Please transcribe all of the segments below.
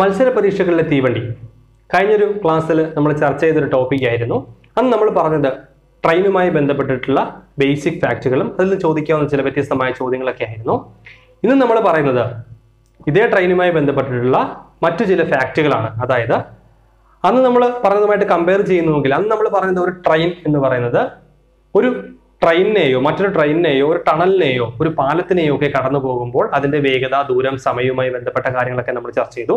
മത്സര പരീക്ഷകളിലെ തീവണ്ടി. കഴിഞ്ഞൊരു ക്ലാസ്സിൽ നമ്മൾ ചർച്ച ചെയ്തൊരു ടോപ്പിക് ആയിരുന്നു. അന്ന് നമ്മൾ പറഞ്ഞത് ട്രെയിനുമായി ബന്ധപ്പെട്ടിട്ടുള്ള ബേസിക് ഫാക്റ്റുകളും അതിൽ ചോദിക്കാവുന്ന ചില വ്യത്യസ്തമായ ചോദ്യങ്ങളൊക്കെ ആയിരുന്നു. ഇന്ന് നമ്മൾ പറയുന്നത് ഇതേ ട്രെയിനുമായി ബന്ധപ്പെട്ടിട്ടുള്ള മറ്റു ചില ഫാക്റ്റുകളാണ് അതായത് അന്ന് നമ്മൾ പറഞ്ഞതുമായിട്ട് കമ്പയർ ചെയ്യുന്നുവെങ്കിൽ അന്ന് നമ്മൾ പറയുന്നത് ഒരു ട്രെയിൻ എന്ന് പറയുന്നത് ഒരു ട്രെയിനിനെയോ മറ്റൊരു ട്രെയിനിനെയോ ഒരു ടണലിനെയോ ഒരു പാലത്തിനെയോ ഒക്കെ കടന്നു പോകുമ്പോൾ അതിന്റെ വേഗത ദൂരം സമയവുമായി ബന്ധപ്പെട്ട കാര്യങ്ങളൊക്കെ നമ്മൾ ചർച്ച ചെയ്തു.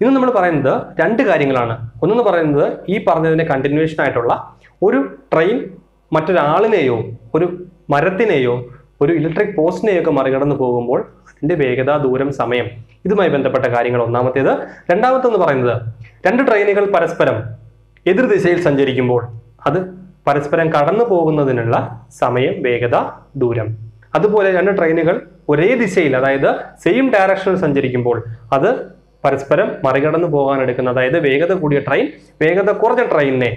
ഇന്ന് നമ്മൾ പറയുന്നത് രണ്ട് കാര്യങ്ങളാണ്. ഒന്നെന്ന് പറയുന്നത് ഈ പറഞ്ഞതിന്റെ കണ്ടിന്യൂവേഷൻ ആയിട്ടുള്ള ഒരു ട്രെയിൻ മറ്റൊരാളിനെയോ ഒരു മരത്തിനെയോ ഒരു ഇലക്ട്രിക് പോസ്റ്റിനെയോ ഒക്കെ മറികടന്ന് പോകുമ്പോൾ അതിന്റെ വേഗത ദൂരം സമയം ഇതുമായി ബന്ധപ്പെട്ട കാര്യങ്ങൾ ഒന്നാമത്തേത്. രണ്ടാമത്തെന്ന് പറയുന്നത് രണ്ട് ട്രെയിനുകൾ പരസ്പരം എതിർദിശയിൽ സഞ്ചരിക്കുമ്പോൾ അത് പരസ്പരം കടന്നു പോകുന്നതിനുള്ള സമയം വേഗത ദൂരം. അതുപോലെ രണ്ട് ട്രെയിനുകൾ ഒരേ ദിശയിൽ അതായത് സെയിം ഡയറക്ഷനിൽ സഞ്ചരിക്കുമ്പോൾ അത് പരസ്പരം മറികടന്നു പോകാൻ എടുക്കുന്ന അതായത് വേഗത കൂടിയ ട്രെയിൻ വേഗത കുറഞ്ഞ ട്രെയിനിനെ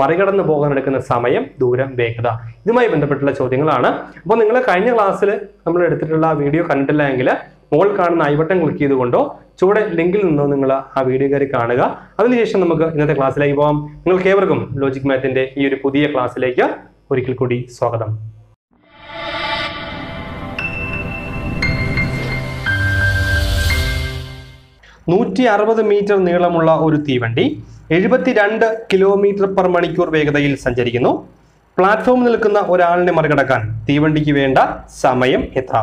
മറികടന്നു പോകാൻ എടുക്കുന്ന സമയം ദൂരം വേഗത. ഇതുമായി ബന്ധപ്പെട്ടുള്ള ചോദ്യങ്ങളാണ്. അപ്പോൾ നിങ്ങൾ കഴിഞ്ഞ ക്ലാസ്സിൽ നമ്മൾ എടുത്തിട്ടുള്ള വീഡിയോ കണ്ടിട്ടില്ല എങ്കിൽ മുകളിൽ കാണുന്ന ഐ ബട്ടൺ ക്ലിക്ക് ചെയ്തുകൊണ്ടോ ചുവടെ ലിങ്കിൽ നിന്നോ നിങ്ങൾ ആ വീഡിയോ കയറി കാണുക. അതിനുശേഷം നമുക്ക് ഇന്നത്തെ ക്ലാസ്സിലേക്ക് പോകാം. നിങ്ങൾക്ക് ഏവർക്കും ലോജിക് മാത്തിന്റെ ഈ ഒരു പുതിയ ക്ലാസ്സിലേക്ക് ഒരിക്കൽ കൂടി സ്വാഗതം. നൂറ്റി അറുപത് മീറ്റർ നീളമുള്ള ഒരു തീവണ്ടി എഴുപത്തിരണ്ട് കിലോമീറ്റർ പെർ മണിക്കൂർ വേഗതയിൽ സഞ്ചരിക്കുന്നു. പ്ലാറ്റ്ഫോമിൽ നിൽക്കുന്ന ഒരാളിനെ മറികടക്കാൻ തീവണ്ടിക്ക് വേണ്ട സമയം എത്ര?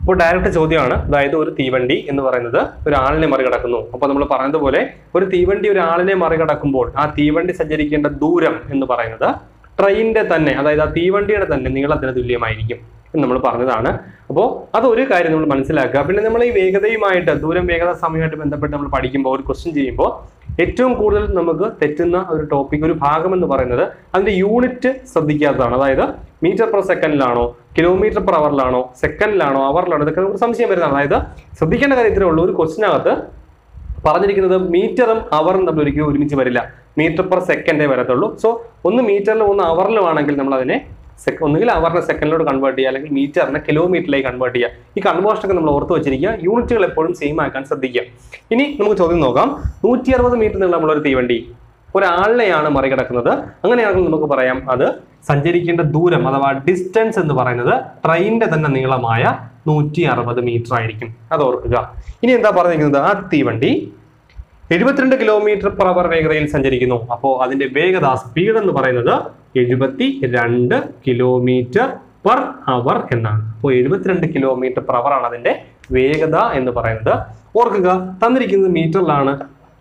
ഇപ്പോൾ ഡയറക്റ്റ് ചോദ്യമാണ്. അതായത് ഒരു തീവണ്ടി എന്ന് പറയുന്നത് ഒരാളിനെ മറികടക്കുന്നു. അപ്പോൾ നമ്മൾ പറഞ്ഞതുപോലെ ഒരു തീവണ്ടി ഒരാളിനെ മറികടക്കുമ്പോൾ ആ തീവണ്ടി സഞ്ചരിക്കേണ്ട ദൂരം എന്ന് പറയുന്നത് ട്രെയിനിന്റെ തന്നെ അതായത് ആ തീവണ്ടിയുടെ തന്നെ നീളത്തിന് തുല്യമായിരിക്കും എന്ന് നമ്മൾ പറഞ്ഞതാണ്. അപ്പോൾ അതൊരു കാര്യം നമ്മൾ മനസ്സിലാക്കുക. പിന്നെ നമ്മൾ ഈ വേഗതയുമായിട്ട് ദൂരം വേഗത സമയമായിട്ട് ബന്ധപ്പെട്ട് നമ്മൾ പഠിക്കുമ്പോൾ ഒരു ക്വസ്റ്റ്യൻ ചെയ്യുമ്പോൾ ഏറ്റവും കൂടുതൽ നമുക്ക് തെറ്റുന്ന ഒരു ടോപ്പിക് ഒരു ഭാഗം എന്ന് പറയുന്നത് അതിന്റെ യൂണിറ്റ് ശ്രദ്ധിക്കാത്തതാണ്. അതായത് മീറ്റർ പെർ സെക്കൻഡിലാണോ കിലോമീറ്റർ പെർ അവറിലാണോ സെക്കൻഡിലാണോ അവറിലാണോ ഇതൊക്കെ നമുക്ക് സംശയം വരുന്നതാണ്. അതായത് ശ്രദ്ധിക്കേണ്ട കാര്യം ഇത്രേ ഉള്ളൂ. ഒരു ക്വസ്റ്റിനകത്ത് പറഞ്ഞിരിക്കുന്നത് മീറ്ററും അവറും തമ്മിൽ ഒരിക്കലും ഒരുമിച്ച് വരില്ല. മീറ്റർ പെർ സെക്കൻഡേ വരത്തുള്ളൂ. സോ ഒന്ന് മീറ്ററിലും ഒന്ന് അവറിലും ആണെങ്കിൽ നമ്മൾ അതിനെ ഒന്നുകിൽ അവറിനെ സെക്കൻഡിലോട്ട് കൺവേർട്ട് ചെയ്യുക അല്ലെങ്കിൽ മീറ്ററിനെ കിലോമീറ്ററിലേക്ക് കൺവേർട്ട് ചെയ്യുക. ഈ കൺവേർഷൻ ഒക്കെ നമ്മൾ ഓർത്ത് വെച്ചിരിക്കുക. യൂണിറ്റുകൾ എപ്പോഴും സെയിം ആക്കാൻ ശ്രദ്ധിക്കുക. ഇനി നമുക്ക് ചോദ്യം നോക്കാം. നൂറ്റി അറുപത് മീറ്റർ നീളമുള്ള ഒരു തീവണ്ടി ഒരാളിനെയാണ് മറികടക്കുന്നത്. അങ്ങനെയാണെങ്കിൽ നമുക്ക് പറയാം അത് സഞ്ചരിക്കേണ്ട ദൂരം അഥവാ ഡിസ്റ്റൻസ് എന്ന് പറയുന്നത് ട്രെയിനിന്റെ തന്നെ നീളമായ നൂറ്റി അറുപത് മീറ്റർ ആയിരിക്കും. അത് ഓർക്കുക. ഇനി എന്താ പറഞ്ഞിരിക്കുന്നത്? ആ തീവണ്ടി എഴുപത്തിരണ്ട് കിലോമീറ്റർ പെർ അവർ വേഗതയിൽ സഞ്ചരിക്കുന്നു. അപ്പോൾ അതിന്റെ വേഗത സ്പീഡ് എന്ന് പറയുന്നത് എഴുപത്തി രണ്ട് കിലോമീറ്റർ പെർ അവർ എന്നാണ്. അപ്പോൾ എഴുപത്തിരണ്ട് കിലോമീറ്റർ പെർ അവർ ആണ് അതിന്റെ വേഗത എന്ന് പറയുന്നത്. ഓർക്കുക തന്നിരിക്കുന്നത് മീറ്ററിലാണ്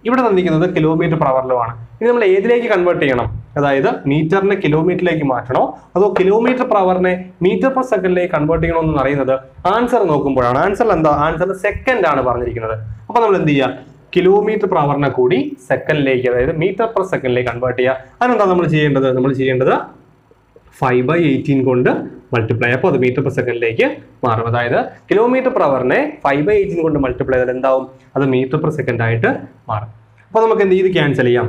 ഇവിടെ തന്നിരിക്കുന്നത് കിലോമീറ്റർ പെർ അവറിലുമാണ് ഇനി നമ്മൾ ഏതിലേക്ക് കൺവേർട്ട് ചെയ്യണം? അതായത് മീറ്ററിനെ കിലോമീറ്ററിലേക്ക് മാറ്റണോ? അതോ കിലോമീറ്റർ പെർ അവറിനെ മീറ്റർ പെർ സെക്കൻഡിലേക്ക് കൺവേർട്ട് ചെയ്യണോ എന്ന് അറിയുന്നത് ആൻസർ നോക്കുമ്പോഴാണ്. ആൻസർ എന്താ? ആൻസർ സെക്കൻഡ് ആണ് പറഞ്ഞിരിക്കുന്നത്. അപ്പൊ നമ്മൾ എന്ത് ചെയ്യുക? കിലോമീറ്റർ പെർ അവറിനെ കൂടി സെക്കൻഡിലേക്ക് അതായത് മീറ്റർ പെർ സെക്കൻഡിലേക്ക് കൺവേർട്ട് ചെയ്യുക. അതിനെന്താ നമ്മൾ ചെയ്യേണ്ടത്? നമ്മൾ ചെയ്യേണ്ടത് ഫൈവ് ബൈ എയ്റ്റീൻ കൊണ്ട് മൾട്ടിപ്ലൈ അപ്പോൾ അത് മീറ്റർ പെർ സെക്കൻഡിലേക്ക് മാറും. അതായത് കിലോമീറ്റർ പെർ അവറിനെ ഫൈവ് ബൈ എയ്റ്റീൻ കൊണ്ട് മൾട്ടിപ്ലൈ ചെയ്താൽ എന്താവും? അത് മീറ്റർ പെർ സെക്കൻഡ് ആയിട്ട് മാറും. അപ്പോൾ നമുക്ക് എന്ത് ചെയ്ത് ക്യാൻസൽ ചെയ്യാം?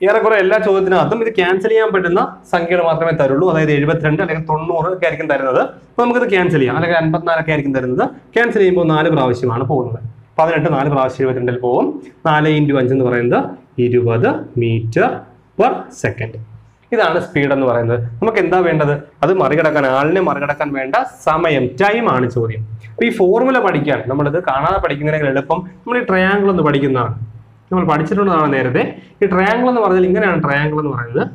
ഏറെക്കുറെ എല്ലാ ചോദ്യത്തിനകത്തും ഇത് ക്യാൻസൽ ചെയ്യാൻ പറ്റുന്ന സംഖ്യകൾ മാത്രമേ തരുള്ളൂ. അതായത് എഴുപത്തിരണ്ട് അല്ലെങ്കിൽ തൊണ്ണൂറ് ഒക്കെ ആയിരിക്കും തരുന്നത്. അപ്പോൾ നമുക്കിത് ക്യാൻസൽ ചെയ്യാം. അല്ലെങ്കിൽ അൻപത്തിനാലൊക്കെ ആയിരിക്കും തരുന്നത്. ക്യാൻസൽ ചെയ്യുമ്പോൾ നാല് പ്രാവശ്യമാണ് പോകുന്നത്. പതിനെട്ട് നാല് പ്രാവശ്യം ഇരുപത്തിരണ്ടിൽ പോകും. നാല് ഇന്റു അഞ്ച് എന്ന് പറയുന്നത് ഇരുപത് മീറ്റർ പെർ സെക്കൻഡ്. ഇതാണ് സ്പീഡ് എന്ന് പറയുന്നത്. നമുക്ക് എന്താ വേണ്ടത്? അത് മറികടക്കാൻ ആളിനെ മറികടക്കാൻ വേണ്ട സമയം ടൈം ആണ് ചോദ്യം. അപ്പൊ ഈ ഫോർമുല പഠിക്കാൻ നമ്മളിത് കാണാതെ പഠിക്കുന്നതിനേക്കാൾ എളുപ്പം നമ്മൾ ഈ ട്രയാങ്കിൾ ഒന്ന് പഠിക്കുന്നതാണ്. നമ്മൾ പഠിച്ചിട്ടുള്ളതാണ് നേരത്തെ. ഈ ട്രയാങ്കിൾ എന്ന് പറഞ്ഞാൽ ഇങ്ങനെയാണ് ട്രയാങ്കിൾ എന്ന് പറയുന്നത്.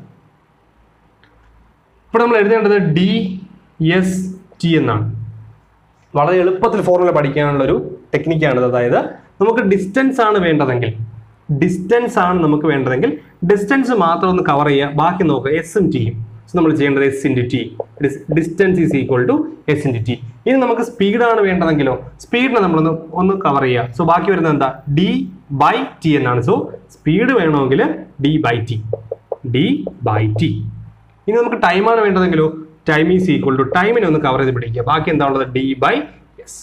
ഇപ്പൊ നമ്മൾ എഴുതേണ്ടത് ഡി എസ് ടി എന്നാണ്. വളരെ എളുപ്പത്തിൽ ഫോർമുല പഠിക്കാനുള്ള ഒരു ടെക്നിക്കാണിത് അതായത് നമുക്ക് ഡിസ്റ്റൻസ് ആണ് വേണ്ടതെങ്കിൽ ഡിസ്റ്റൻസ് ആണ് നമുക്ക് വേണ്ടതെങ്കിൽ ഡിസ്റ്റൻസ് മാത്രം ഒന്ന് കവർ ചെയ്യുക. ബാക്കി നോക്കുക എസ് എസും ടിയും നമ്മൾ ചെയ്യേണ്ടത് S into T distance is equal to S into T ഇനി നമുക്ക് സ്പീഡാണ് വേണ്ടതെങ്കിലോ സ്പീഡിനെ നമ്മളൊന്ന് ഒന്ന് കവർ ചെയ്യുക. സോ ബാക്കി വരുന്നത് എന്താ? ഡി ബൈ ടി എന്നാണ്. സോ സ്പീഡ് വേണമെങ്കിൽ D by T D by T ഇനി നമുക്ക് ടൈമാണ് വേണ്ടതെങ്കിലോ ടൈം ഈസ് ഈക്വൽ ടു ടൈമിനെ ഒന്ന് കവർ ചെയ്ത് പിടിക്കുക. ബാക്കി എന്താണുള്ളത്? ഡി ബൈ എസ്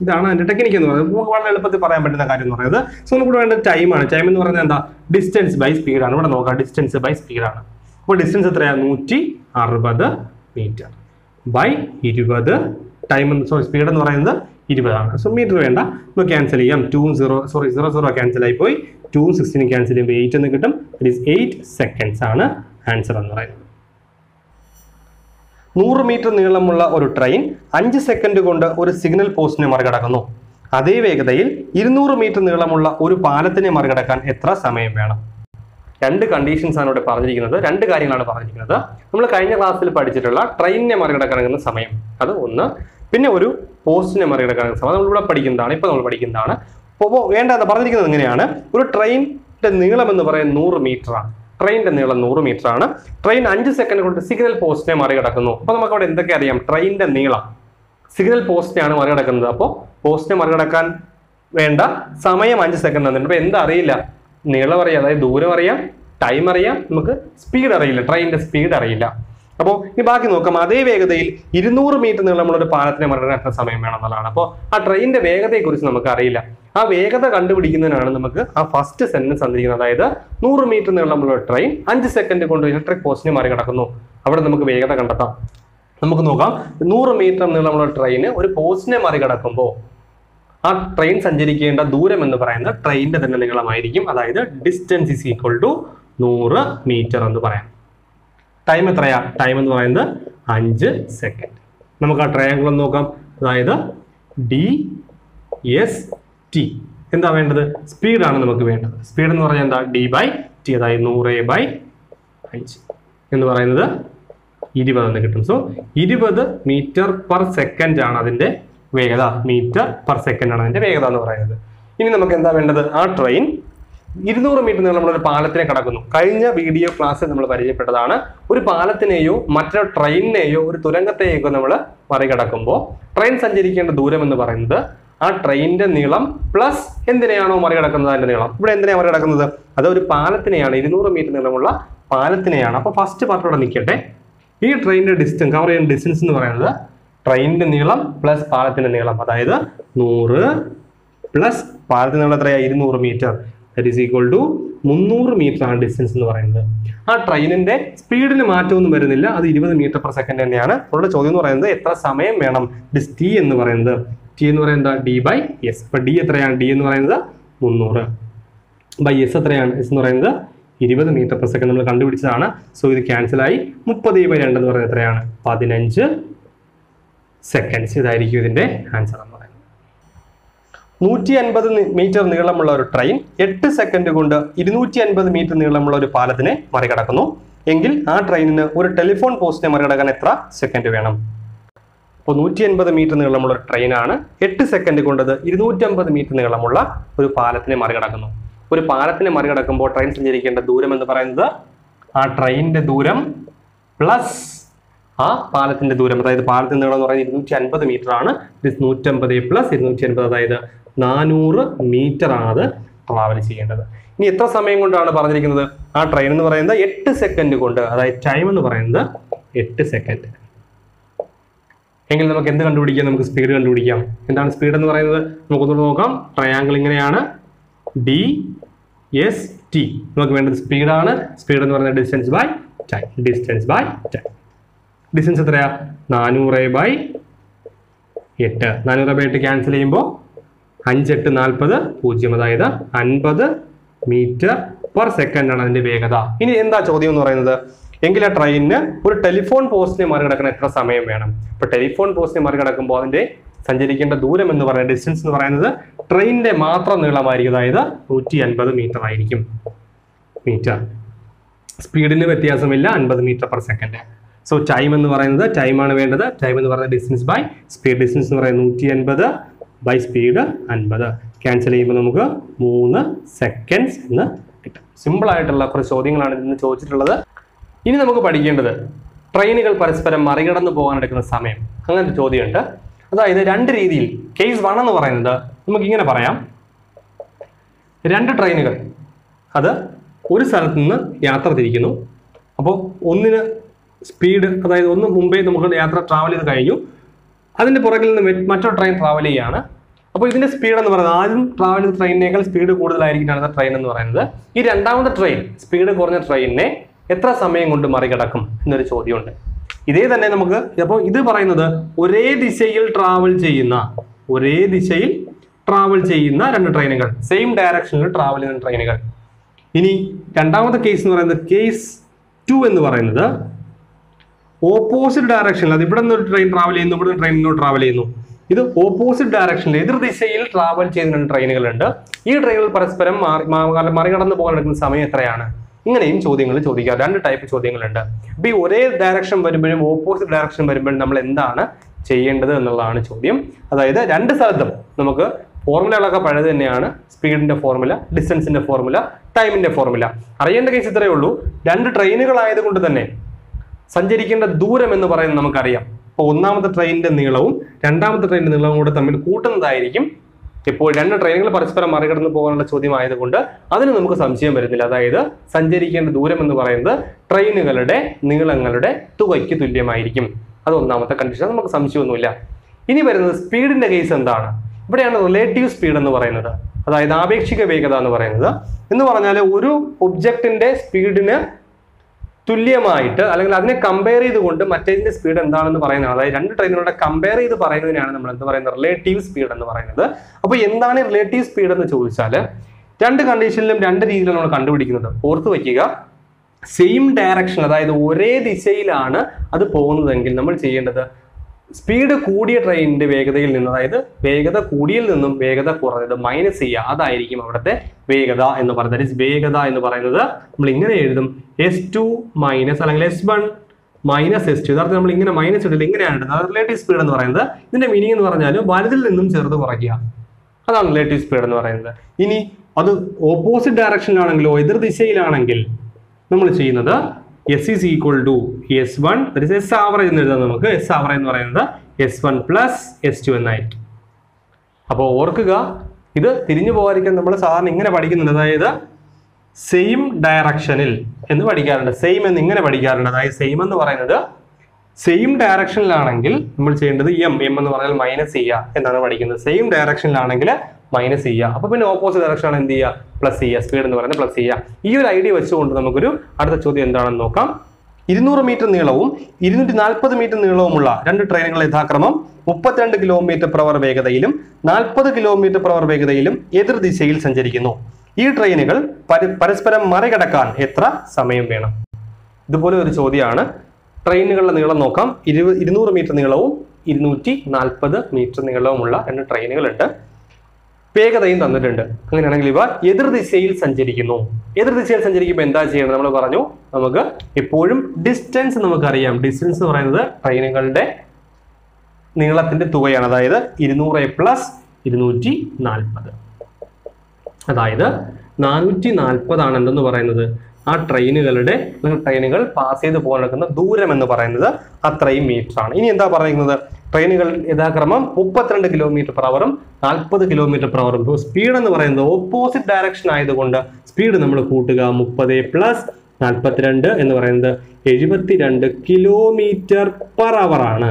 ഇതാണ് അതിന്റെ ടെക്നിക്ക് എന്ന് പറയുന്നത്. നമുക്ക് വളരെ എളുപ്പത്തിൽ പറയാൻ പറ്റുന്ന കാര്യം എന്ന് പറയുന്നത്. സോ നമുക്ക് വേണ്ട ടൈമാണ് ടൈം എന്ന് പറയുന്നത് എന്താ? ഡിസ്റ്റൻസ് ബൈ സ്പീഡാണ് ഇവിടെ നോക്കാം. ഡിസ്റ്റൻസ് ബൈ സ്പീഡാണ് അപ്പോൾ ഡിസ്റ്റൻസ് എത്രയാണ്? നൂറ്റി അറുപത് മീറ്റർ ബൈ ഇരുപത് ടൈം സോറി സ്പീഡ് എന്ന് പറയുന്നത് ഇരുപതാണ് സോ മീറ്റർ വേണ്ട. നമുക്ക് ക്യാൻസൽ ചെയ്യാം. ടൂവും zero sorry zero zero cancel ആയി പോയി ടു സിക്സ്റ്റീൻ ക്യാൻസൽ ചെയ്യുമ്പോൾ എയ്റ്റ് എന്ന് കിട്ടും. ഇറ്റ് ഈസ് എയ്റ്റ് സെക്കൻഡ്സ് ആണ് ആൻസർ എന്ന് പറയുന്നത്. നൂറ് മീറ്റർ നീളമുള്ള ഒരു ട്രെയിൻ അഞ്ച് സെക്കൻഡ് കൊണ്ട് ഒരു സിഗ്നൽ പോസ്റ്റിനെ മറികടക്കുന്നു. അതേ വേഗതയിൽ ഇരുന്നൂറ് മീറ്റർ നീളമുള്ള ഒരു പാലത്തിനെ മറികടക്കാൻ എത്ര സമയം വേണം? രണ്ട് കണ്ടീഷൻസ് ആണ് ഇവിടെ പറഞ്ഞിരിക്കുന്നത്. രണ്ട് കാര്യങ്ങളാണ് പറഞ്ഞിരിക്കുന്നത്. നമ്മൾ കഴിഞ്ഞ ക്ലാസ്സിൽ പഠിച്ചിട്ടുള്ള ട്രെയിനിനെ മറികടക്കാനുള്ള സമയം. അത് ഒന്ന്. പിന്നെ ഒരു പോസ്റ്റിനെ മറികടക്കാനുള്ള സമയം. നമ്മൾ ഇവിടെ പഠിക്കുന്നതാണ്. ഇപ്പൊ നമ്മൾ പഠിക്കുന്നതാണ്. അപ്പോൾ വേണ്ടത് പറഞ്ഞിരിക്കുന്നത് എങ്ങനെയാണ് ഒരു ട്രെയിനിന്റെ നീളം എന്ന് പറയുന്നത് നൂറ് മീറ്ററാണ് ട്രെയിനിന്റെ നീളം നൂറ് മീറ്റർ ആണ്. ട്രെയിൻ അഞ്ച് സെക്കൻഡ് കൊണ്ട് സിഗ്നൽ പോസ്റ്റിനെ മറികടക്കുന്നു. അപ്പോൾ നമുക്ക് അവിടെ എന്തൊക്കെ അറിയാം? ട്രെയിനിന്റെ നീളം. സിഗ്നൽ പോസ്റ്റിനെയാണ് മറികടക്കുന്നത്. അപ്പോൾ പോസ്റ്റിനെ മറികടക്കാൻ വേണ്ട സമയം അഞ്ച് സെക്കൻഡ് തന്നിട്ടുണ്ട് അപ്പോൾ എന്തറിയില്ല നീളം അറിയാം. അതായത് ദൂരം അറിയാം. ടൈം അറിയാം. നമുക്ക് സ്പീഡ് അറിയില്ല. ട്രെയിനിന്റെ സ്പീഡ് അറിയില്ല. അപ്പോൾ ഇനി ബാക്കി നോക്കാം. അതേ വേഗതയിൽ ഇരുന്നൂറ് മീറ്റർ നീളമുള്ള ഒരു പാലത്തിനെ മറികടക്കാൻ സമയം വേണം എന്നുള്ളതാണ്. അപ്പോൾ ആ ട്രെയിനിന്റെ വേഗതയെക്കുറിച്ച് നമുക്ക് അറിയില്ല. ആ വേഗത കണ്ടുപിടിക്കുന്നതിനാണ് നമുക്ക് ആ ഫസ്റ്റ് സെന്റൻസ് തന്നിരിക്കുന്നത്. അതായത് നൂറ് മീറ്റർ നീളമുള്ള ട്രെയിൻ അഞ്ച് സെക്കൻഡ് കൊണ്ട് ഇലക്ട്രിക് പോസ്റ്റിനെ മറികടക്കുന്നു അവിടെ നമുക്ക് വേഗത കണ്ടെത്താം. നമുക്ക് നോക്കാം. നൂറ് മീറ്റർ നീളമുള്ള ട്രെയിന് ഒരു പോസ്റ്റിനെ മാറി മറികടക്കുമ്പോൾ ആ ട്രെയിൻ സഞ്ചരിക്കേണ്ട ദൂരം എന്ന് പറയുന്നത് ട്രെയിനിന്റെ തന്നെ നീളമായിരിക്കും. അതായത് ഡിസ്റ്റൻസ് ഇസ് ഈക്വൽ ടു നൂറ് മീറ്റർ എന്ന് പറയാം. ടൈം എത്രയാ? ടൈം എന്ന് പറയുന്നത് അഞ്ച് സെക്കൻഡ് നമുക്ക് ആ ട്രയാങ്കിൾ നോക്കാം. അതായത് ഡി എസ് ടി എന്താ വേണ്ടത്? സ്പീഡാണ് നമുക്ക് വേണ്ടത്. സ്പീഡ് എന്ന് പറഞ്ഞാൽ എന്താ? ഡി ബൈ ടി അതായത് നൂറ് ബൈ അഞ്ച് എന്ന് പറയുന്നത് ഇരുപത് എന്ന് കിട്ടും. സോ ഇരുപത് മീറ്റർ പെർ സെക്കൻഡ് ആണ് അതിന്റെ വേഗത. മീറ്റർ പെർ സെക്കൻഡ് ആണ് അതിന്റെ വേഗത എന്ന് പറയുന്നത്. ഇനി നമുക്ക് എന്താ വേണ്ടത്? ആ ട്രെയിൻ ഇരുന്നൂറ് മീറ്റർ നീളം നമ്മളൊരു പാലത്തിനെ കടക്കുന്നു. കഴിഞ്ഞ വീഡിയോ ക്ലാസ്സിൽ നമ്മൾ പരിചയപ്പെട്ടതാണ്. ഒരു പാലത്തിനെയോ മറ്റൊരു ട്രെയിനിനെയോ ഒരു തുരങ്കത്തെയോ നമ്മൾ മറികടക്കുമ്പോൾ ട്രെയിൻ സഞ്ചരിക്കേണ്ട ദൂരം എന്ന് പറയുന്നത് ആ ട്രെയിനിന്റെ നീളം പ്ലസ് എന്തിനെയാണോ മറികടക്കുന്നത് അതിന്റെ നീളം? ഇവിടെ എന്തിനാണ് മറികടക്കുന്നത്? അത് ഒരു പാലത്തിനെയാണ് ഇരുന്നൂറ് മീറ്റർ നീളമുള്ള പാലത്തിനെയാണ്. അപ്പോൾ ഫസ്റ്റ് പാർട്ട് ഇവിടെ നിൽക്കട്ടെ. ഈ ട്രെയിനിന്റെ ഡിസ്റ്റൻസ് കവർ ചെയ്യുന്ന ഡിസ്റ്റൻസ് എന്ന് പറയുന്നത് ട്രെയിനിന്റെ നീളം പ്ലസ് പാലത്തിന്റെ നീളം. അതായത് നൂറ് പ്ലസ് പാലത്തിന്റെ നീളം എത്രയാണ് ഇരുന്നൂറ് metre that is equal to മുന്നൂറ് മീറ്റർ ആണ് ഡിസ്റ്റൻസ് എന്ന് പറയുന്നത്. ആ ട്രെയിനിന്റെ സ്പീഡിന് മാറ്റമൊന്നും വരുന്നില്ല. അത് ഇരുപത് മീറ്റർ പെർ സെക്കൻഡ് തന്നെയാണ്. അവരുടെ ചോദ്യം എന്ന് പറയുന്നത് എത്ര സമയം വേണം? ഡിസ് ടി എന്ന് പറയുന്നത്. ടി എന്ന് പറയുന്നത് ഡി ബൈ എസ് അപ്പൊ ഡി എത്രയാണ്? ഡി എന്ന് പറയുന്നത് മുന്നൂറ്. ബൈ എസ് എത്രയാണ്? എസ് എന്ന് പറയുന്നത് ഇരുപത് മീറ്റർ പെർ സെക്കൻഡ് നമ്മൾ കണ്ടുപിടിച്ചതാണ്. സോ ഇത് ക്യാൻസൽ ആയി. മുപ്പത് ബൈ രണ്ട് എന്ന് പറയുന്നത് എത്രയാണ്? പതിനഞ്ച് സെക്കൻഡ്സ് ഇതായിരിക്കും ഇതിന്റെ ആൻസർ എന്ന് പറയുന്നത്. നൂറ്റി അൻപത് മീറ്റർ നീളമുള്ള ഒരു ട്രെയിൻ എട്ട് സെക്കൻഡ് കൊണ്ട് ഇരുന്നൂറ്റി അൻപത് മീറ്റർ നീളമുള്ള ഒരു പാലത്തിനെ മറികടക്കുന്നു. എങ്കിൽ ആ ട്രെയിനിന് ഒരു ടെലിഫോൺ പോസ്റ്റിനെ മറികടക്കാൻ എത്ര സെക്കൻഡ് വേണം? അപ്പോൾ നൂറ്റി അൻപത് മീറ്റർ നീളമുള്ള ഒരു ട്രെയിനാണ് എട്ട് സെക്കൻഡ് കൊണ്ടത് ഇരുന്നൂറ്റമ്പത് മീറ്റർ നീളമുള്ള ഒരു പാലത്തിനെ മറികടക്കുന്നു. ഒരു പാലത്തിനെ മറികടക്കുമ്പോൾ ട്രെയിൻ സഞ്ചരിക്കേണ്ട ദൂരം എന്ന് പറയുന്നത് ആ ട്രെയിനിന്റെ ദൂരം പ്ലസ് ആ പാലത്തിന്റെ ദൂരം. അതായത് പാലത്തിന്റെ നീളം എന്ന് പറയുന്നത് ഇരുന്നൂറ്റി അൻപത് മീറ്റർ ആണ്. നൂറ്റമ്പത് പ്ലസ് ഇരുന്നൂറ്റി അൻപത് അതായത് നാനൂറ് മീറ്റർ ആണ് അത് ട്രാവൽ ചെയ്യേണ്ടത്. ഇനി എത്ര സമയം കൊണ്ടാണ് പറഞ്ഞിരിക്കുന്നത്? ആ ട്രെയിൻ എന്ന് പറയുന്നത് എട്ട് സെക്കൻഡ് കൊണ്ട് അതായത് ടൈം എന്ന് പറയുന്നത് എട്ട് സെക്കൻഡ് എങ്കിൽ നമുക്ക് എന്ത് കണ്ടുപിടിക്കാം? നമുക്ക് സ്പീഡ് കണ്ടുപിടിക്കാം. എന്താണ് സ്പീഡ് എന്ന് പറയുന്നത്? നമുക്കൊന്നുകൂടെ നോക്കാം. ട്രയാങ്കിൾ ഇങ്ങനെയാണ്. ഡി എസ് ടി നമുക്ക് വേണ്ടത് സ്പീഡാണ് സ്പീഡ് എന്ന് പറയുന്നത് distance by time distance by time distance എത്രയാ? നാനൂറ് ബൈ എട്ട്. നാനൂറ് ബൈ എട്ട് ക്യാൻസൽ ചെയ്യുമ്പോൾ അഞ്ചെട്ട് നാൽപ്പത് പൂജ്യം. അതായത് അൻപത് മീറ്റർ പെർ സെക്കൻഡാണ് അതിന്റെ വേഗത. ഇനി എന്താ ചോദ്യം എന്ന് പറയുന്നത്? എങ്കിൽ ആ ട്രെയിനിന് ഒരു ടെലിഫോൺ പോസ്റ്റിനെ മറികടക്കാൻ എത്ര സമയം വേണം? ഇപ്പൊ ടെലിഫോൺ പോസ്റ്റിനെ മറികടക്കുമ്പോൾ അതിന്റെ സഞ്ചരിക്കേണ്ട ദൂരം എന്ന് പറയുന്നത് ഡിസ്റ്റൻസ് എന്ന് പറയുന്നത് ട്രെയിനിന്റെ മാത്രം നീളമായിരിക്കും. അതായത് നൂറ്റി അൻപത് മീറ്റർ ആയിരിക്കും. മീറ്റർ സ്പീഡിന് വ്യത്യാസമില്ല അൻപത് metre per second so time എന്ന് പറയുന്നത് ടൈമാണ് വേണ്ടത്. ടൈം എന്ന് പറയുന്നത് ഡിസ്റ്റൻസ് ബൈ സ്പീഡ് ഡിസ്റ്റൻസ് എന്ന് പറയുന്നത് നൂറ്റി അൻപത് ബൈ സ്പീഡ് അൻപത്. ക്യാൻസൽ ചെയ്യുമ്പോൾ നമുക്ക് മൂന്ന് സെക്കൻഡ്സ് എന്ന് കിട്ടും. സിമ്പിൾ ആയിട്ടുള്ള കുറച്ച് ചോദ്യങ്ങളാണ് ഇന്ന് ചോദിച്ചിട്ടുള്ളത്. ഇനി നമുക്ക് പഠിക്കേണ്ടത് ട്രെയിനുകൾ പരസ്പരം മറികടന്ന് പോകാൻ എടുക്കുന്ന സമയം. അങ്ങനെ ഒരു ചോദ്യമുണ്ട്. അതായത് രണ്ട് രീതിയിൽ കേസ് വൺ എന്ന് പറയുന്നത് നമുക്ക് ഇങ്ങനെ പറയാം. രണ്ട് ട്രെയിനുകൾ. അത് ഒരു സ്ഥലത്ത് നിന്ന് യാത്ര തിരിക്കുന്നു. അപ്പോൾ ഒന്നിന് സ്പീഡ് അതായത് ഒന്ന് മുമ്പേ നമുക്ക് യാത്ര ട്രാവൽ ചെയ്ത് കഴിഞ്ഞു. അതിന്റെ പുറകിൽ നിന്ന് മറ്റ് മറ്റൊരു ട്രെയിൻ ട്രാവൽ ചെയ്യുകയാണ്. അപ്പോൾ ഇതിന്റെ സ്പീഡ് എന്ന് പറയുന്നത് ആദ്യം ട്രാവൽ ചെയ്ത ട്രെയിനിനേക്കാൾ സ്പീഡ് കൂടുതലായിരിക്കും ട്രെയിൻ എന്ന് പറയുന്നത്. ഈ രണ്ടാമത്തെ ട്രെയിൻ സ്പീഡ് കുറഞ്ഞ ട്രെയിനിനെ എത്ര സമയം കൊണ്ട് മറികടക്കും എന്നൊരു ചോദ്യമുണ്ട്. ഇതേ തന്നെ നമുക്ക് അപ്പോൾ ഇത് പറയുന്നത് ഒരേ ദിശയിൽ ട്രാവൽ ചെയ്യുന്ന ഒരേ ദിശയിൽ ട്രാവൽ ചെയ്യുന്ന രണ്ട് ട്രെയിനുകൾ സെയിം ഡയറക്ഷനിൽ ട്രാവൽ ചെയ്യുന്ന ട്രെയിനുകൾ ഇനി രണ്ടാമത്തെ കേസ് എന്ന് പറയുന്നത് കേസ് ടു എന്ന് പറയുന്നത് ഓപ്പോസിറ്റ് ഡയറക്ഷനിൽ അത് ഇവിടെ നിന്ന് ഒരു ട്രെയിൻ ട്രാവൽ ചെയ്യുന്നു ഇവിടെ നിന്ന് ട്രെയിൻ ട്രാവൽ ചെയ്യുന്നു. ഇത് ഓപ്പോസിറ്റ് ഡയറക്ഷനിൽ എതിർ ദിശയിൽ ട്രാവൽ ചെയ്യുന്ന ട്രെയിനുകളുണ്ട് ഈ ട്രെയിനുകൾ പരസ്പരം മാറി മറികടന്ന് പോകാൻ എടുക്കുന്ന സമയം എത്രയാണ്? ഇങ്ങനെയും ചോദ്യങ്ങൾ ചോദിക്കാം. രണ്ട് ടൈപ്പ് ചോദ്യങ്ങളുണ്ട്. അപ്പൊ ഈ ഒരേ ഡയറക്ഷൻ വരുമ്പോഴും ഓപ്പോസിറ്റ് ഡയറക്ഷൻ വരുമ്പോഴും നമ്മൾ എന്താണ് ചെയ്യേണ്ടത് എന്നുള്ളതാണ് ചോദ്യം. അതായത് രണ്ട് സ്ഥലത്തും നമുക്ക് ഫോർമുലകളൊക്കെ പഴയത് തന്നെയാണ്. സ്പീഡിന്റെ ഫോർമുല ഡിസ്റ്റൻസിന്റെ ഫോർമുല ടൈമിന്റെ ഫോർമുല അറിയേണ്ട കേസ് ഇത്രയേ ഉള്ളൂ. രണ്ട് ട്രെയിനുകളായതുകൊണ്ട് തന്നെ സഞ്ചരിക്കേണ്ട ദൂരം എന്ന് പറയുന്നത് നമുക്കറിയാം. അപ്പോൾ ഒന്നാമത്തെ ട്രെയിനിന്റെ നീളവും രണ്ടാമത്തെ ട്രെയിനിന്റെ നീളവും കൂടെ തമ്മിൽ കൂട്ടുന്നതായിരിക്കും ഇപ്പോൾ രണ്ട് ട്രെയിനുകൾ പരസ്പരം മറികടന്ന് പോകാനുള്ള ചോദ്യമായതുകൊണ്ട് അതിന് നമുക്ക് സംശയം വരുന്നില്ല. അതായത് സഞ്ചരിക്കേണ്ട ദൂരം എന്ന് പറയുന്നത് ട്രെയിനുകളുടെ നീളങ്ങളുടെ തുകയ്ക്ക് തുല്യമായിരിക്കും. അത് ഒന്നാമത്തെ കണ്ടീഷൻ നമുക്ക് സംശയമൊന്നുമില്ല. ഇനി വരുന്നത് സ്പീഡിന്റെ കേസ് എന്താണ്? ഇവിടെയാണ് റിലേറ്റീവ് സ്പീഡ് എന്ന് പറയുന്നത്. അതായത് ആപേക്ഷിക വേഗത എന്ന് പറയുന്നത്. എന്ന് പറഞ്ഞാൽ ഒരു ഒബ്ജക്റ്റിന്റെ സ്പീഡിന് തുല്യമായിട്ട് അല്ലെങ്കിൽ അതിനെ കമ്പയർ ചെയ്തുകൊണ്ട് മറ്റേതിന്റെ സ്പീഡ് എന്താണെന്ന് പറയുന്നത് അതായത് രണ്ട് ട്രെയിനുകളുടെ കമ്പയർ ചെയ്ത് പറയുന്നതിനാണ് നമ്മൾ എന്ത് പറയുന്നത് റിലേറ്റീവ് സ്പീഡ് എന്ന് പറയുന്നത്. അപ്പോൾ എന്താണ് റിലേറ്റീവ് സ്പീഡ് എന്ന് ചോദിച്ചാൽ രണ്ട് കണ്ടീഷനിലും രണ്ട് രീതിയിലാണ് നമ്മൾ കണ്ടുപിടിക്കുന്നത്. ഓർത്ത് വയ്ക്കുക സെയിം ഡയറക്ഷൻ അതായത് ഒരേ ദിശയിലാണ് അത് പോകുന്നതെങ്കിൽ നമ്മൾ ചെയ്യേണ്ടത് സ്പീഡ് കൂടിയ ട്രെയിനിന്റെ വേഗതയിൽ നിന്ന് അതായത് വേഗത കൂടിയിൽ നിന്നും വേഗത കുറഞ്ഞത് മൈനസ് ചെയ്യുക അതായിരിക്കും അവിടുത്തെ വേഗത എന്ന് പറയുന്നത്. വേഗത എന്ന് പറയുന്നത് നമ്മൾ ഇങ്ങനെ എഴുതും. എസ് ടു മൈനസ് അല്ലെങ്കിൽ S one minus S two യഥാർത്ഥത്തിൽ നമ്മൾ ഇങ്ങനെ മൈനസ് ഇട്ടില്ല ഇങ്ങനെയാണ് ഇടുന്നത്. റിലേറ്റീവ് സ്പീഡ് എന്ന് പറയുന്നത്. ഇതിന്റെ മീനിങ് എന്ന് പറഞ്ഞാൽ വലുതിൽ നിന്നും ചെറുത് കുറയ്ക്കുക. അതാണ് റിലേറ്റീവ് സ്പീഡ് എന്ന് പറയുന്നത്. ഇനി അത് ഓപ്പോസിറ്റ് ഡയറക്ഷനിലാണെങ്കിലോ എതിർ ദിശയിലാണെങ്കിൽ നമ്മൾ ചെയ്യുന്നത് S is equal to S one S average എന്ന് എഴുതാം നമുക്ക്. എസ് ആവറേജ് എന്ന് പറയുന്നത് S one plus S two എന്നായിരിക്കും. അപ്പോൾ ഓർക്കുക ഇത് തിരിഞ്ഞു പോകാതിരിക്കാൻ നമ്മൾ സാധാരണ ഇങ്ങനെ പഠിക്കുന്നുണ്ട്. അതായത് സെയിം ഡയറക്ഷനിൽ എന്ന് പഠിക്കാറുണ്ട്. സെയിം എന്ന് ഇങ്ങനെ പഠിക്കാറുണ്ട്. അതായത് സെയിം എന്ന് പറയുന്നത് സെയിം ഡയറക്ഷനിലാണെങ്കിൽ നമ്മൾ ചെയ്യേണ്ടത് എം എം എന്ന് പറഞ്ഞാൽ മൈനസ് ചെയ്യുക എന്നാണ് പഠിക്കുന്നത്. സെയിം ഡയറക്ഷനിലാണെങ്കിൽ മൈനസ് ചെയ്യുക. അപ്പോൾ പിന്നെ ഓപ്പോസിറ്റ് ഡയറക്ഷൻ ആണ് എന്ത് ചെയ്യുക? പ്ലസ് ചെയ്യുക. സ്പീഡ് എന്ന് പറയുന്നത് പ്ലസ് ചെയ്യുക. ഈ ഒരു ഐഡിയ വെച്ചുകൊണ്ട് നമുക്കൊരു അടുത്ത ചോദ്യം എന്താണെന്ന് നോക്കാം. ഇരുന്നൂറ് മീറ്റർ നീളവും ഇരുന്നൂറ്റി നാൽപ്പത് മീറ്റർ നീളവുമുള്ള രണ്ട് ട്രെയിനുകൾ യഥാക്രമം മുപ്പത്തിരണ്ട് കിലോമീറ്റർ പ്രവർ വേഗതയിലും നാൽപ്പത് കിലോമീറ്റർ പ്രവർ വേഗതയിലും എതിർ ദിശയിൽ സഞ്ചരിക്കുന്നു. ഈ ട്രെയിനുകൾ പരസ്പരം മറികടക്കാൻ എത്ര സമയം വേണം? ഇതുപോലെ ഒരു ചോദ്യമാണ്. ട്രെയിനുകളുടെ നീളം നോക്കാം. ഇരു ഇരുന്നൂറ് മീറ്റർ നീളവും ഇരുന്നൂറ്റി നാൽപ്പത് മീറ്റർ നീളവുമുള്ള രണ്ട് ട്രെയിനുകളുണ്ട് വേഗതയും തന്നിട്ടുണ്ട്. അങ്ങനെയാണെങ്കിൽ ഇവ എതിർദിശയിൽ സഞ്ചരിക്കുന്നു. എതിർദിശയിൽ സഞ്ചരിക്കുമ്പോൾ എന്താ ചെയ്യണം നമ്മൾ പറഞ്ഞു. നമുക്ക് എപ്പോഴും ഡിസ്റ്റൻസ് നമുക്കറിയാം. ഡിസ്റ്റൻസ് എന്ന് പറയുന്നത് ട്രെയിനുകളുടെ നീളത്തിന്റെ തുകയാണ്. അതായത് ഇരുന്നൂറ് പ്ലസ് ഇരുന്നൂറ്റി നാൽപ്പത് അതായത് നാനൂറ്റി നാൽപ്പതാണ് എന്തെന്ന് പറയുന്നത്? ആ ട്രെയിനുകളുടെ ട്രെയിനുകൾ പാസ് ചെയ്ത് പോകാൻ നടക്കുന്ന ദൂരം എന്ന് പറയുന്നത് അത്രയും മീറ്റർ ആണ്. ഇനി എന്താ പറയുന്നത്? ട്രെയിനുകൾ യഥാക്രമം മുപ്പത്തിരണ്ട് കിലോമീറ്റർ per അവറും നാൽപ്പത് കിലോമീറ്റർ per അവറും സ്പീഡ് എന്ന് പറയുന്നത് ഓപ്പോസിറ്റ് ഡയറക്ഷൻ ആയതുകൊണ്ട് സ്പീഡ് നമ്മൾ കൂട്ടുക മുപ്പത് പ്ലസ് നാൽപ്പത്തിരണ്ട് എന്ന് പറയുന്നത് എഴുപത്തിരണ്ട് കിലോമീറ്റർ പെർ അവർ ആണ്.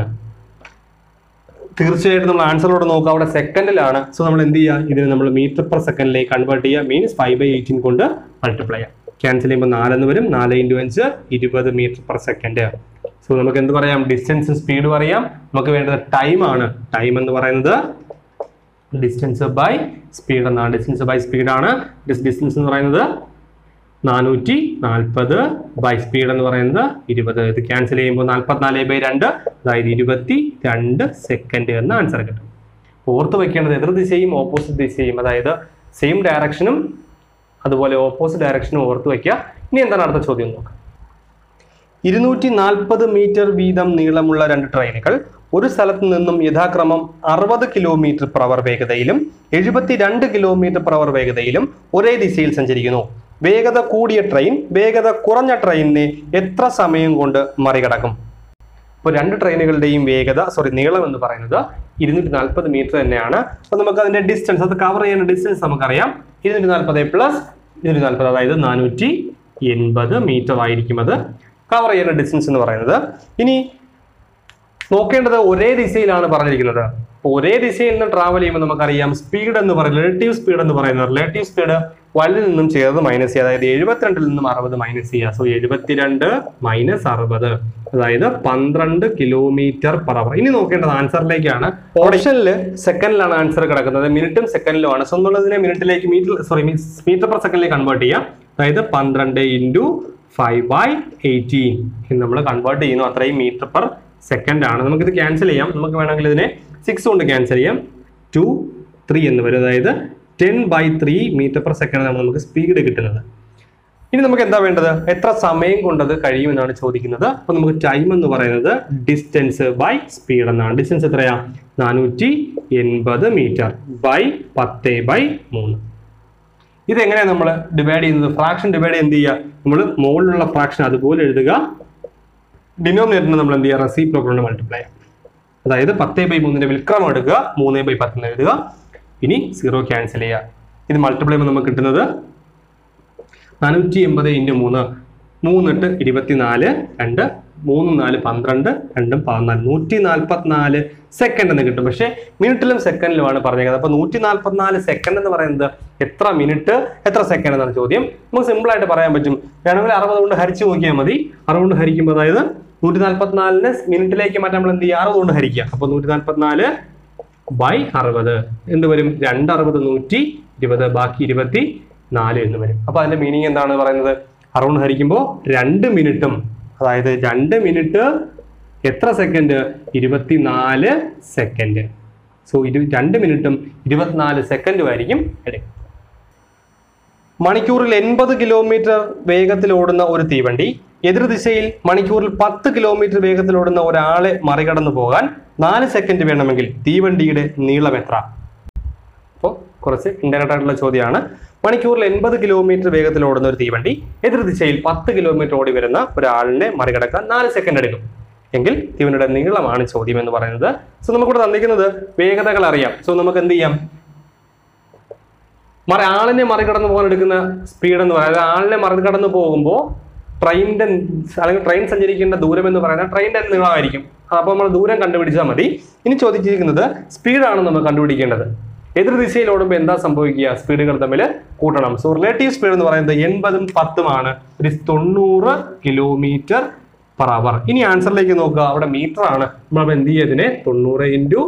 തീർച്ചയായിട്ടും നമ്മൾ ആൻസറോട് നോക്കുക. അവിടെ സെക്കൻഡിലാണ് സോ നമ്മൾ എന്ത് ചെയ്യുക? ഇതിന് നമ്മൾ മീറ്റർ പെർ സെക്കൻഡിലേക്ക് കൺവേർട്ട് ചെയ്യുക. മീൻസ് ഫൈവ് ബൈ എയ്റ്റീൻ കൊണ്ട് മൾട്ടിപ്ലൈ ചെയ്യാം ക്യാൻസൽ ചെയ്യുമ്പോൾ നാലെന്ന് വരും. നാല് ഇന്റു അഞ്ച് ഇരുപത് മീറ്റർ പെർ സെക്കൻഡ് സോ നമുക്ക് എന്ത് പറയാം? ഡിസ്റ്റൻസ് സ്പീഡ് പറയാം. നമുക്ക് വേണ്ടത് ടൈം ആണ്. ടൈം എന്ന് പറയുന്നത് ഡിസ്റ്റൻസ് ബൈ സ്പീഡ് എന്നാണ്. ഡിസ്റ്റൻസ് ബൈ സ്പീഡാണ് ഡിസ്റ്റൻസ് എന്ന് പറയുന്നത് നാനൂറ്റി നാൽപ്പത് ബൈ സ്പീഡ് എന്ന് പറയുന്നത് ഇരുപത്. ഇത് ക്യാൻസൽ ചെയ്യുമ്പോൾ നാൽപ്പത്തിനാല് ബൈ രണ്ട് അതായത് ഇരുപത്തി രണ്ട് സെക്കൻഡ് എന്ന് ആൻസർ കിട്ടും. ഓർത്ത് വെക്കേണ്ടത് എതിർ ദിശയും ഓപ്പോസിറ്റ് ദിശയും അതായത് സെയിം ഡയറക്ഷനും അതുപോലെ ഓപ്പോസിറ്റ് ഡയറക്ഷനും ഓർത്ത് വയ്ക്കുക ഇനി എന്താണ് അടുത്ത ചോദ്യം നോക്കാം? ഇരുന്നൂറ്റി നാൽപ്പത് മീറ്റർ വീതം നീളമുള്ള രണ്ട് ട്രെയിനുകൾ ഒരു സ്ഥലത്ത് നിന്നും യഥാക്രമം അറുപത് കിലോമീറ്റർ പ്രവർ വേഗതയിലും എഴുപത്തിരണ്ട് കിലോമീറ്റർ പ്രവർ വേഗതയിലും ഒരേ ദിശയിൽ സഞ്ചരിക്കുന്നു. വേഗത കൂടിയ ട്രെയിൻ വേഗത കുറഞ്ഞ ട്രെയിനിനെ എത്ര സമയം കൊണ്ട് മറികടക്കും? ഇപ്പോൾ രണ്ട് ട്രെയിനുകളുടെയും വേഗത സോറി നീളം എന്ന് പറയുന്നത് ഇരുന്നൂറ്റി നാൽപ്പത് മീറ്റർ തന്നെയാണ്. അപ്പോൾ നമുക്ക് അതിന്റെ ഡിസ്റ്റൻസ് അത് കവർ ചെയ്യുന്ന ഡിസ്റ്റൻസ് നമുക്കറിയാം. ഇരുന്നൂറ്റി നാൽപ്പത് പ്ലസ് ഇരുന്നൂറ്റി നാൽപ്പത് അതായത് നാനൂറ്റി എൺപത് മീറ്റർ ആയിരിക്കും അത്. കവർ ചെയ്യുന്ന ഡിസ്റ്റൻസ് എന്ന് പറയുന്നത്. ഇനി നോക്കേണ്ടത് ഒരേ ദിശയിലാണ് പറഞ്ഞിരിക്കുന്നത്. ഒരേ ദിശയിൽ നിന്ന് ട്രാവൽ ചെയ്യുമ്പോൾ നമുക്കറിയാം സ്പീഡ് എന്ന് പറയുന്നത് റിലേറ്റീവ് സ്പീഡ് എന്ന് പറയുന്നത്. റിലേറ്റീവ് സ്പീഡ് വലിൽ നിന്നും ചെയ്തത് മൈനസ് ചെയ്യുക അതായത് എഴുപത്തിരണ്ടിൽ നിന്നും അറുപത് മൈനസ് ചെയ്യുക സോ എഴുപത്തിരണ്ട് മൈനസ് അറുപത് അതായത് പന്ത്രണ്ട് കിലോമീറ്റർ പെർ അവർ ഇനി നോക്കേണ്ടത് ആൻസറിലേക്കാണ് ഓപ്ഷനിൽ സെക്കൻഡിലാണ് ആൻസർ കിടക്കുന്നത്. മിനിറ്റും സെക്കൻഡിലുമാണ് സോ എന്നുള്ളതിനെ മിനിറ്റിലേക്ക് മീറ്റർ സോറി മീറ്റർ പെർ സെക്കൻഡിലേക്ക് കൺവേർട്ട് ചെയ്യാം. അതായത് പന്ത്രണ്ട് ഇന്റു ഫൈവ് ബൈ എയ്റ്റീൻ നമ്മൾ കൺവേർട്ട് ചെയ്യുന്നു. അത്രയും മീറ്റർ പെർ സെക്കൻഡ് ആണ്. നമുക്കിത് ക്യാൻസൽ ചെയ്യാം. നമുക്ക് വേണമെങ്കിൽ ഇതിനെ സിക്സ് കൊണ്ട് ക്യാൻസൽ ചെയ്യാം. ടു ത്രീ എന്ന് വരും. അതായത് ten by three metre per second ആണ് നമുക്ക് സ്പീഡ് കിട്ടുന്നത്. ഇനി നമുക്ക് എന്താ വേണ്ടത്? എത്ര സമയം കൊണ്ടത് കഴിയുമെന്നാണ് ചോദിക്കുന്നത്. അപ്പൊ നമുക്ക് ടൈം എന്ന് പറയുന്നത് ഡിസ്റ്റൻസ് ബൈ സ്പീഡ് എന്നാണ്. ഡിസ്റ്റൻസ് എത്രയാ? നാനൂറ്റി എൺപത് മീറ്റർ ബൈ പത്ത് ബൈ മൂന്ന്. ഇതെങ്ങനെയാണ് നമ്മൾ ഡിവൈഡ് ചെയ്യുന്നത്? ഫ്രാക്ഷൻ ഡിവൈഡ് എന്ത് ചെയ്യുക? നമ്മൾ മുകളിലുള്ള ഫ്രാക്ഷൻ അതുപോലെ എഴുതുക. ഡിനോമിനേറ്ററിന് നമ്മൾ എന്ത് ചെയ്യുക? റെസിപ്രോക്കൽ കൊണ്ട് മൾട്ടിപ്ലൈ അതായത് പത്ത് ബൈ മൂന്നിന്റെ വിൽക്രമം എടുക്കുക. മൂന്ന് ബൈ പത്തിന് എഴുതുക. ഇനി സീറോ ക്യാൻസൽ ചെയ്യുക. ഇത് മൾട്ടിപ്ലൈ നമുക്ക് കിട്ടുന്നത് നാനൂറ്റി എൺപത് ഇന്റു മൂന്ന്. മൂന്നെട്ട് ഇരുപത്തിനാല് രണ്ട് മൂന്ന് നാല് പന്ത്രണ്ട് രണ്ടും പതിനാല്. നൂറ്റി നാൽപ്പത്തിനാല് സെക്കൻഡ് എന്ന് കിട്ടും. പക്ഷേ മിനിറ്റിലും സെക്കൻഡിലുമാണ് പറഞ്ഞേക്കുന്നത്. അപ്പോൾ നൂറ്റി നാൽപ്പത്തിനാല് സെക്കൻഡ് എന്ന് പറയുന്നത് എത്ര മിനിറ്റ് എത്ര സെക്കൻഡ് എന്നാണ് ചോദ്യം. നമുക്ക് സിമ്പിൾ ആയിട്ട് പറയാൻ പറ്റും. വേണമെങ്കിൽ അറുപത് കൊണ്ട് ഹരിച്ചു നോക്കിയാൽ മതി. അറുപത് കൊണ്ട് ഹരിക്കുമ്പോൾ അതായത് നൂറ്റി നാൽപ്പത്തിനാലിന് മിനിറ്റിലേക്ക് മാറ്റാൻ നമ്മൾ എന്ത് ചെയ്യുക? അറുപത് കൊണ്ട് ഹരിക്കുക. അപ്പോൾ നൂറ്റി നാൽപ്പത്തിനാല് ബൈ അറുപത്. എന്ത് വരും? രണ്ട് അറുപത് നൂറ്റി ഇരുപത്. ബാക്കി ഇരുപത്തി നാല് എന്ന് വരും. അപ്പൊ അതിന്റെ മീനിങ് എന്താണ് പറയുന്നത്? അറുപത് ഹരിക്കുമ്പോൾ രണ്ട് മിനിറ്റും. അതായത് രണ്ട് മിനിറ്റ് എത്ര സെക്കൻഡ് ഇരുപത്തിനാല് സെക്കൻഡ് സോ ഇരു രണ്ട് മിനിറ്റും ഇരുപത്തിനാല് സെക്കൻഡും ആയിരിക്കും എടുക്കുക മണിക്കൂറിൽ എൺപത് കിലോമീറ്റർ വേഗത്തിൽ ഓടുന്ന ഒരു തീവണ്ടി എതിർദിശയിൽ മണിക്കൂറിൽ പത്ത് കിലോമീറ്റർ വേഗത്തിൽ ഓടുന്ന ഒരാളെ മറികടന്നു പോകാൻ നാല് സെക്കൻഡ് വേണമെങ്കിൽ തീവണ്ടിയുടെ നീളം എത്ര അപ്പോൾ കുറച്ച് ഇൻഡയറക്റ്റ് ആയിട്ടുള്ള ചോദ്യമാണ്. മണിക്കൂറിൽ എൺപത് കിലോമീറ്റർ വേഗത്തിൽ ഓടുന്ന ഒരു തീവണ്ടി എതിർ ദിശയിൽ പത്ത് കിലോമീറ്റർ ഓടി വരുന്ന ഒരാളിനെ മറികടക്കാൻ നാല് സെക്കൻഡ് എടുക്കും. എങ്കിൽ തീവണ്ടിയുടെ നീളമാണ് ചോദ്യം എന്ന് പറയുന്നത്. സോ നമുക്കിവിടെ തന്നിരിക്കുന്നത് വേഗതകൾ അറിയാം. സോ നമുക്ക് എന്ത് ചെയ്യാം? മറ ആളിനെ മറികടന്ന് പോകാൻ എടുക്കുന്ന സ്പീഡ് എന്ന് പറയുന്നത് ആളിനെ മറികടന്ന് പോകുമ്പോൾ ട്രെയിനിന്റെ അല്ലെങ്കിൽ ട്രെയിൻ സഞ്ചരിക്കേണ്ട ദൂരം എന്ന് പറയുന്നത് ട്രെയിനിന്റെ നീളമായിരിക്കും. അപ്പോൾ നമ്മൾ ദൂരം കണ്ടുപിടിച്ചാൽ മതി. ഇനി ചോദിച്ചിരിക്കുന്നത് സ്പീഡാണ് നമ്മൾ കണ്ടുപിടിക്കേണ്ടത്? എതിർ ദിശയിൽ ഓടുമ്പോൾ എന്താ സംഭവിക്കുക? സ്പീഡുകൾ തമ്മിൽ കൂട്ടണം. സോ റിലേറ്റീവ് സ്പീഡ് എന്ന് പറയുന്നത് എൺപതും പത്തുമാണ് ഒരു തൊണ്ണൂറ് കിലോമീറ്റർ പെർ അവർ ഇനി ആൻസറിലേക്ക് നോക്കുക. അവിടെ മീറ്റർ ആണ്. നമ്മൾ എന്ത് ചെയ്യതിനെ തൊണ്ണൂറ് into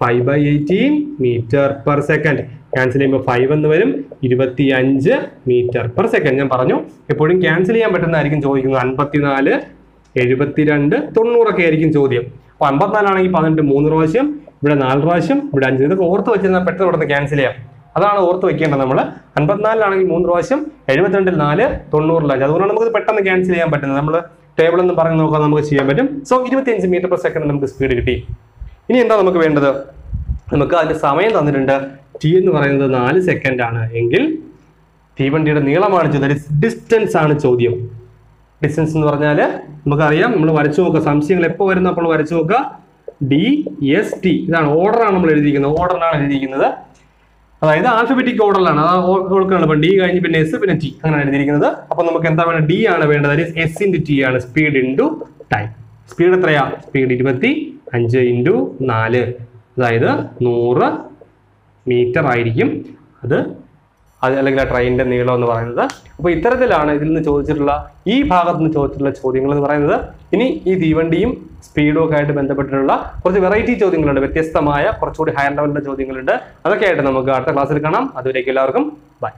five by eighteen metre per second cancel ചെയ്യുമ്പോൾ ഫൈവ് എന്ന് വരും. ഇരുപത്തി അഞ്ച് മീറ്റർ പെർ സെക്കൻഡ് ഞാൻ പറഞ്ഞു എപ്പോഴും ക്യാൻസൽ ചെയ്യാൻ പറ്റുന്നതായിരിക്കും ചോദിക്കുന്നത്. അൻപത്തിനാല് എഴുപത്തിരണ്ട് തൊണ്ണൂറൊക്കെ ആയിരിക്കും ചോദ്യം. അപ്പൊ അമ്പത്തിനാലാണെങ്കിൽ പതിനെട്ട് മൂന്ന് പ്രാവശ്യം ഇവിടെ നാല് പ്രാവശ്യം ഇവിടെ അഞ്ച്. ഇതൊക്കെ ഓർത്ത് വെച്ചിരുന്നാൽ പെട്ടെന്ന് ഇവിടെ നിന്ന് ക്യാൻസൽ ചെയ്യാം. അതാണ് ഓർത്ത് വെക്കേണ്ടത് നമ്മൾ അൻപത്തിനാലിലാണെങ്കിൽ മൂന്ന് പ്രാവശ്യം എഴുപത്തിരണ്ടിൽ നാല് തൊണ്ണൂറിൽ അഞ്ച് അതുകൊണ്ടാണ് നമുക്ക് പെട്ടെന്ന് ക്യാൻസൽ ചെയ്യാൻ പറ്റുന്നത്. നമ്മൾ ടേബിൾ എന്ന് പറഞ്ഞ് നോക്കാൻ നമുക്ക് ചെയ്യാൻ പറ്റും. സോ ഇരുപത്തിയഞ്ച് മീറ്റർ പെർ സെക്കൻഡ് നമുക്ക് സ്പീഡ് കിട്ടി. ഇനി എന്താ നമുക്ക് വേണ്ടത്? നമുക്ക് അതിന്റെ സമയം തന്നിട്ടുണ്ട്. ടി എന്ന് പറയുന്നത് നാല് സെക്കൻഡ് ആണ് എങ്കിൽ തീവണ്ടിയുടെ നീളമാണ് ചോദ്യം. ഡിസ്റ്റൻസ് ആണ് ചോദ്യം. ഡിസ്റ്റൻസ് എന്ന് പറഞ്ഞാൽ നമുക്കറിയാം. നമ്മൾ വരച്ചു നോക്കുക. സംശയങ്ങൾ എപ്പോൾ വരുന്ന അപ്പോൾ വരച്ചു നോക്കുക. ഡി എസ് ടി ഇതാണ് ഓർഡറാണ് നമ്മൾ എഴുതിയിരിക്കുന്നത്. ഓർഡറിനാണ് എഴുതിയിരിക്കുന്നത്. അതായത് ആൽഫബറ്റിക് ഓർഡറിലാണ് ആ ഓർക്കാണ് ഇപ്പം ഡി കഴിഞ്ഞ് പിന്നെ എസ് പിന്നെ ടി അങ്ങനെ എഴുതിയിരിക്കുന്നത്. അപ്പോൾ നമുക്ക് എന്താ വേണ്ടത്? ഡി ആണ് വേണ്ടത്. അതായത് എസ് ഇന്റു ടി ആണ്. സ്പീഡ് ഇന്റു ടൈം സ്പീഡ് എത്രയാ? സ്പീഡ് ഇരുപത്തി അഞ്ച് ഇന്റു നാല്. അതായത് നൂറ് മീറ്റർ ആയിരിക്കും. അത് അത് അല്ലെങ്കിൽ ആ ട്രെയിനിന്റെ നീളം എന്ന് പറയുന്നത്. അപ്പോൾ ഇത്തരത്തിലാണ് ഇതിൽ നിന്ന് ചോദിച്ചിട്ടുള്ള ഈ ഭാഗത്ത് നിന്ന് ചോദിച്ചിട്ടുള്ള ചോദ്യങ്ങൾ എന്ന് പറയുന്നത്. ഇനി ഈ തീവണ്ടിയും സ്പീഡും ഒക്കെ ആയിട്ട് ബന്ധപ്പെട്ടിട്ടുള്ള കുറച്ച് വെറൈറ്റി ചോദ്യങ്ങളുണ്ട്. വ്യത്യസ്തമായ കുറച്ചുകൂടി ഹയർ ലെവലിന്റെ ചോദ്യങ്ങളുണ്ട്. അതൊക്കെ ആയിട്ട് നമുക്ക് അടുത്ത ക്ലാസ്സിൽ കാണാം. അതുവരേക്കും എല്ലാവർക്കും ബൈ